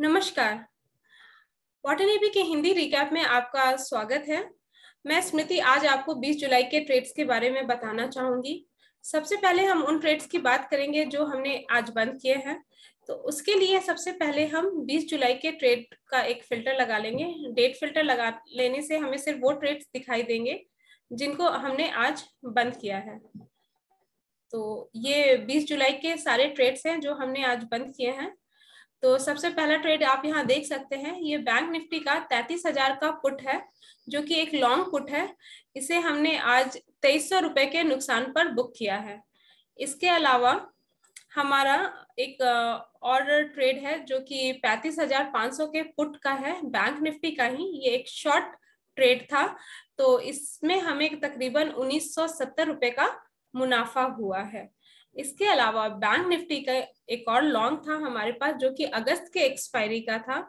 नमस्कार। वॉटनेबी के हिंदी रिकैप में आपका स्वागत है। मैं स्मृति आज आपको 20 जुलाई के ट्रेड्स के बारे में बताना चाहूँगी। सबसे पहले हम उन ट्रेड्स की बात करेंगे जो हमने आज बंद किए हैं। तो उसके लिए सबसे पहले हम 20 जुलाई के ट्रेड का एक फ़िल्टर लगा लेंगे। डेट फ़िल्टर लगा लेने से हमें सिर्फ़ वो ट्रेड्स दिखाई देंगे जिनको हमने आज बंद किया है। तो ये 20 जुलाई के सारे ट्रेड्स हैं जो हमने आज बंद किए हैं। तो सबसे पहला ट्रेड आप यहाँ देख सकते हैं, ये बैंक निफ्टी का तैतीस हज़ार का पुट है, जो कि एक लॉन्ग पुट है। इसे हमने आज तेईस सौ रुपए के नुकसान पर बुक किया है। इसके अलावा हमारा एक और ट्रेड है, जो कि पैंतीस हज़ार पाँच सौ के पुट का है बैंक निफ्टी का ही, ये एक शॉर्ट ट्रेड था। तो इसमें हमें तकरीबन उन्नीस सौ सत्तर रुपए का मुनाफा हुआ है। इसके अलावा बैंक निफ्टी का एक और लॉन्ग था हमारे पास, जो कि अगस्त के एक्सपायरी का था।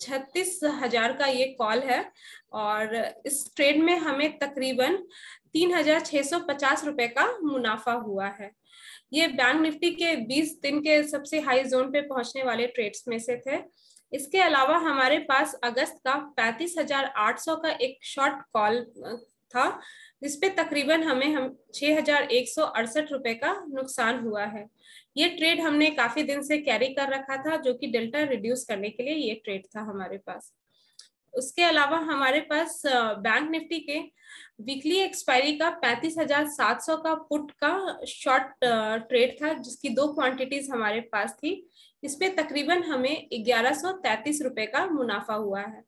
छत्तीस हज़ार का ये कॉल है और इस ट्रेड में हमें तकरीबन तीन हज़ार छह सौ पचास रुपए का मुनाफा हुआ है। ये बैंक निफ्टी के 20 दिन के सबसे हाई जोन पे पहुँचने वाले ट्रेड्स में से थे। इसके अलावा हमारे पास अगस्त का पैंतीस हज़ार आठ सौ का एक शॉर्ट कॉल था, जिसपे तकरीबन हमें हम छह हज़ार एक सौ अड़सठ रुपए का नुकसान हुआ है। ये ट्रेड हमने काफ़ी दिन से कैरी कर रखा था, जो कि डेल्टा रिड्यूस करने के लिए ये ट्रेड था हमारे पास। उसके अलावा हमारे पास बैंक निफ्टी के वीकली एक्सपायरी का पैंतीस हज़ार सात सौ का पुट का शॉर्ट ट्रेड था, जिसकी दो क्वांटिटीज हमारे पास थी। इसपे तकरीबन हमें ग्यारह सौ तैतीस रुपए का मुनाफा हुआ है।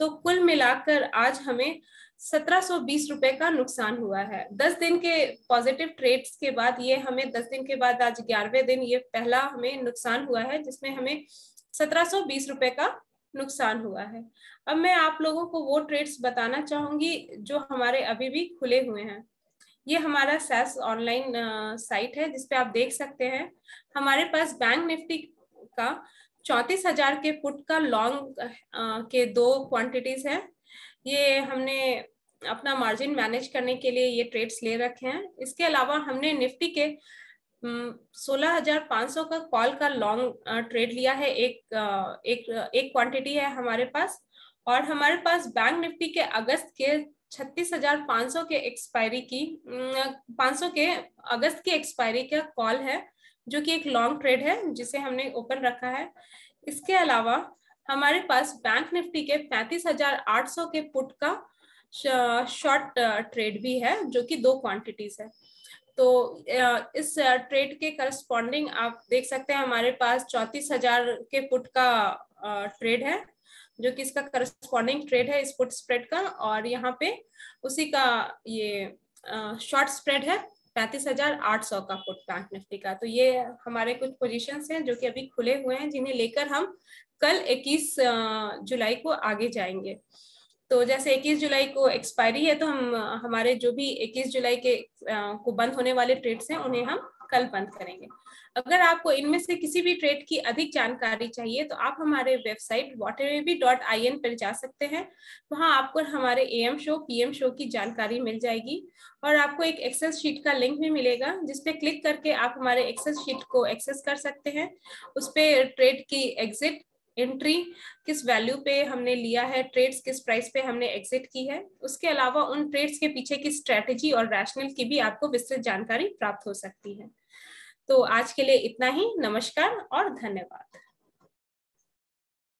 तो कुल मिलाकर आज हमें सत्रह सौ बीस रुपए का नुकसान हुआ है। दस दिन के पॉजिटिव ट्रेड्स के बाद ये हमें, दस दिन के बाद आज ग्यारहवें दिन ये पहला हमें नुकसान हुआ है, जिसमें हमें सत्रह सौ बीस रुपए का नुकसान हुआ है। अब मैं आप लोगों को वो ट्रेड्स बताना चाहूँगी जो हमारे अभी भी खुले हुए हैं। ये हमारा सैस ऑनलाइन साइट है जिसपे आप देख सकते हैं। हमारे पास बैंक निफ्टी का चौतीस हज़ार के पुट का लॉन्ग के दो क्वांटिटीज है। ये हमने अपना मार्जिन मैनेज करने के लिए ये ट्रेड्स ले रखे हैं। इसके अलावा हमने निफ्टी के सोलह हज़ार पाँच सौ का कॉल का लॉन्ग ट्रेड लिया है। एक एक एक क्वांटिटी है हमारे पास। और हमारे पास बैंक निफ्टी के अगस्त के छत्तीस हज़ार पाँच सौ के एक्सपायरी की पाँच सौ के अगस्त की एक्सपायरी का कॉल है, जो कि एक लॉन्ग ट्रेड है, जिसे हमने ओपन रखा है। इसके अलावा हमारे पास बैंक निफ्टी के पैंतीस हज़ार आठ सौ के पुट का शॉर्ट ट्रेड भी है, जो कि दो क्वांटिटीज है। तो इस ट्रेड के करस्पॉन्डिंग आप देख सकते हैं, हमारे पास चौतीस हज़ार के पुट का ट्रेड है, जो कि इसका करस्पॉन्डिंग ट्रेड है इस पुट स्प्रेड का, और यहाँ पे उसी का ये शॉर्ट स्प्रेड है। पैंतीस हज़ार आठ सौ का फुट बैंक निफ्टी का। तो ये हमारे कुछ पोजीशंस हैं जो कि अभी खुले हुए हैं, जिन्हें लेकर हम कल 21 जुलाई को आगे जाएँगे। तो जैसे 21 जुलाई को एक्सपायरी है तो हम हमारे जो भी 21 जुलाई के आ, को बंद होने वाले ट्रेड्स हैं उन्हें हम कल बंद करेंगे। अगर आपको इनमें से किसी भी ट्रेड की अधिक जानकारी चाहिए तो आप हमारे वेबसाइट एन पर जा सकते हैं। वहाँ आपको हमारे AM show PM show की जानकारी मिल जाएगी। और आपको एक एक्सेल शीट का लिंक भी मिलेगा जिसपे क्लिक करके आप हमारे एक्सेल शीट को एक्सेस कर सकते हैं। उस पर ट्रेड की एग्जिट एंट्री किस वैल्यू पे हमने लिया है ट्रेड्स किस प्राइस पे हमने एग्जिट की है, उसके अलावा उन ट्रेड्स के पीछे की स्ट्रेटेजी और रैशनल की भी आपको विस्तृत जानकारी प्राप्त हो सकती है। तो आज के लिए इतना ही, नमस्कार और धन्यवाद।